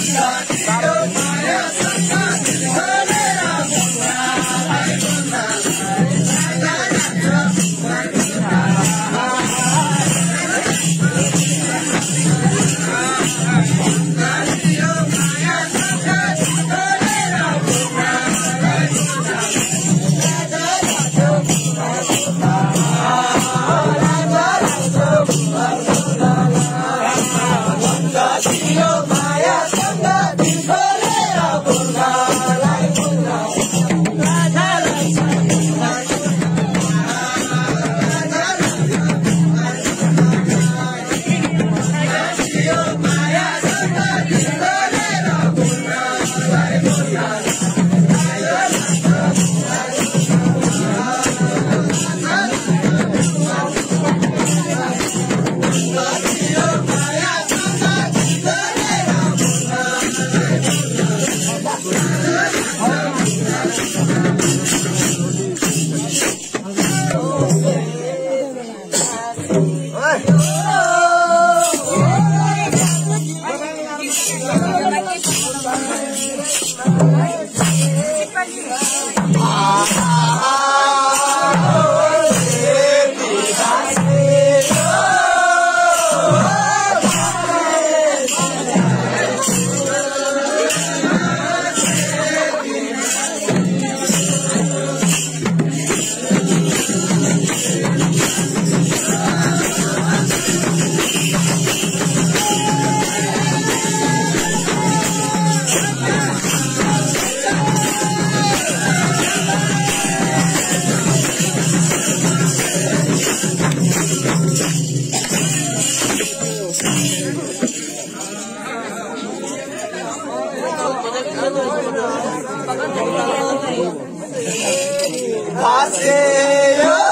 Stop Paseo